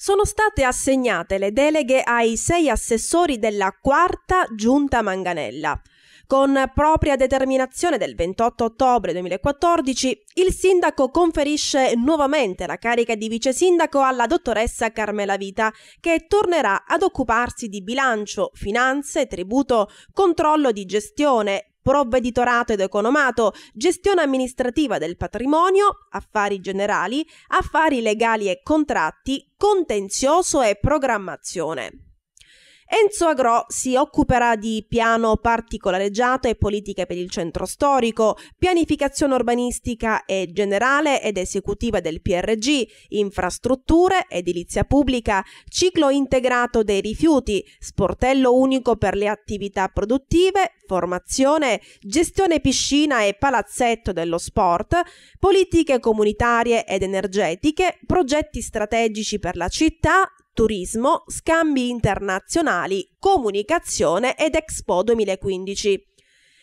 sono state assegnate le deleghe ai sei assessori della quarta giunta Manganella. Con propria determinazione del 28 ottobre 2014, il sindaco conferisce nuovamente la carica di vice sindaco alla dottoressa Carmela Vita, che tornerà ad occuparsi di bilancio, finanze, tributo, controllo di gestione, provveditorato ed economato, gestione amministrativa del patrimonio, affari generali, affari legali e contratti, contenzioso e programmazione. Enzo Agro si occuperà di piano particolareggiato e politiche per il centro storico, pianificazione urbanistica e generale ed esecutiva del PRG, infrastrutture, edilizia pubblica, ciclo integrato dei rifiuti, sportello unico per le attività produttive, formazione, gestione piscina e palazzetto dello sport, politiche comunitarie ed energetiche, progetti strategici per la città, turismo, scambi internazionali, comunicazione ed Expo 2015.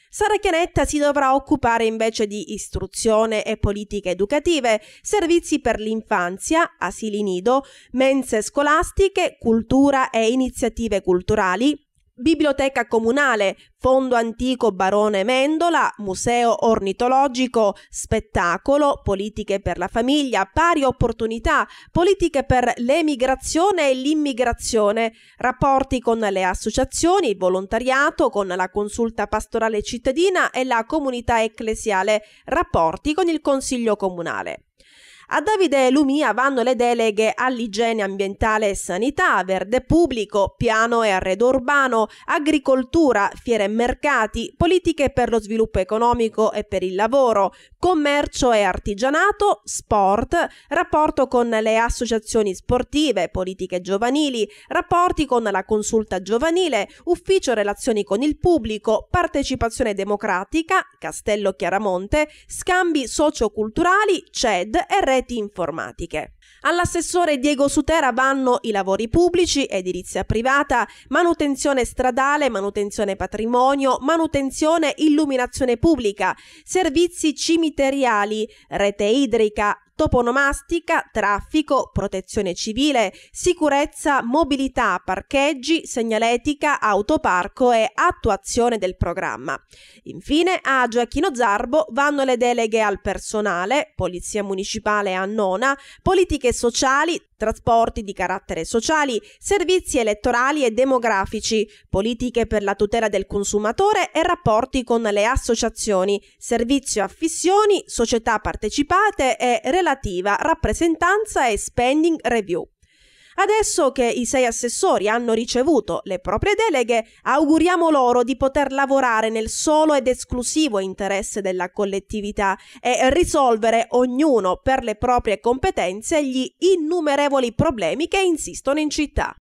Sara Chianetta si dovrà occupare invece di istruzione e politiche educative, servizi per l'infanzia, asili nido, mense scolastiche, cultura e iniziative culturali, Biblioteca Comunale, Fondo Antico Barone Mendola, Museo Ornitologico, Spettacolo, Politiche per la famiglia, Pari opportunità, Politiche per l'emigrazione e l'immigrazione, rapporti con le associazioni, volontariato, con la consulta pastorale cittadina e la comunità ecclesiale, rapporti con il Consiglio Comunale. A Davide Lumia vanno le deleghe all'igiene ambientale e sanità, verde pubblico, piano e arredo urbano, agricoltura, fiere e mercati, politiche per lo sviluppo economico e per il lavoro, commercio e artigianato, sport, rapporto con le associazioni sportive, politiche giovanili, rapporti con la consulta giovanile, ufficio relazioni con il pubblico, partecipazione democratica, Castello Chiaramonte, scambi socioculturali, CED e reti informatiche. All'assessore Diego Sutera vanno i lavori pubblici, edilizia privata, manutenzione stradale, manutenzione patrimonio, manutenzione illuminazione pubblica, servizi cimiteriali, rete idrica, toponomastica, traffico, protezione civile, sicurezza, mobilità, parcheggi, segnaletica, autoparco e attuazione del programma. Infine a Gioacchino Zarbo vanno le deleghe al personale, Polizia Municipale a Nona, politiche sociali, trasporti di carattere sociali, servizi elettorali e demografici, politiche per la tutela del consumatore e rapporti con le associazioni, servizio affissioni, società partecipate e relativa rappresentanza e spending review. Adesso che i sei assessori hanno ricevuto le proprie deleghe, auguriamo loro di poter lavorare nel solo ed esclusivo interesse della collettività e risolvere ognuno per le proprie competenze gli innumerevoli problemi che insistono in città.